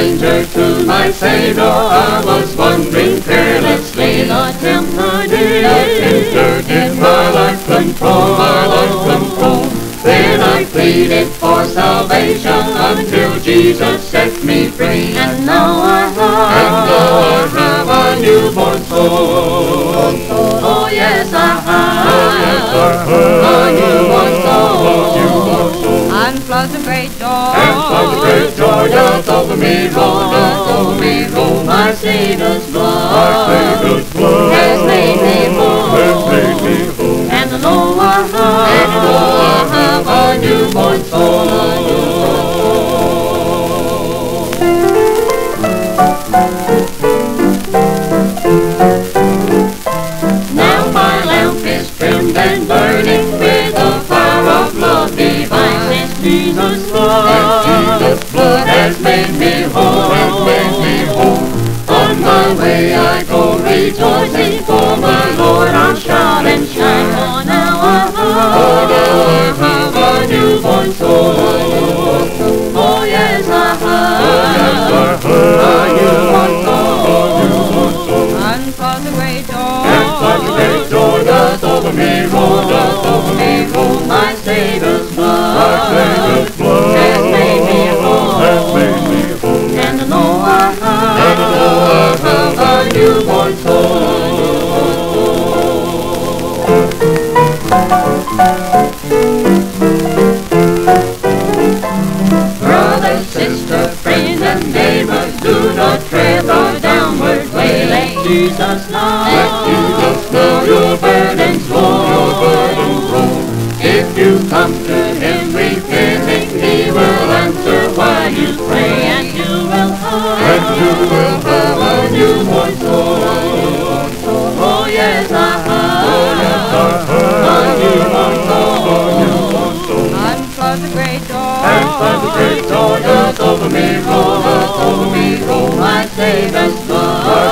stranger to my Savior, I was wandering carelessly. The tempter The did. tempter did my life control, my life control. Then I pleaded for salvation until Jesus set me free. And now I And now I have a newborn soul. Oh yes, I Oh, yes, I have. have A newborn soul. a newborn soul. And floods of great joy. And floods of great joy doth me roll. My Savior's My blood Savior's blood has made me whole. And lo, I And lo, I have have a newborn soul. My is trimmed made me whole, has me whole. On my way I go rejoicing, Brother, sister, friend, and neighbor, do not tread our downward way. Let Jesus know. Let Jesus know your burdens, roll your burdens, roll. If you come to Him repenting, He will answer why you pray, and you will find and you will have a new and the great joy over me, roll, doth over me, roll my saving flood.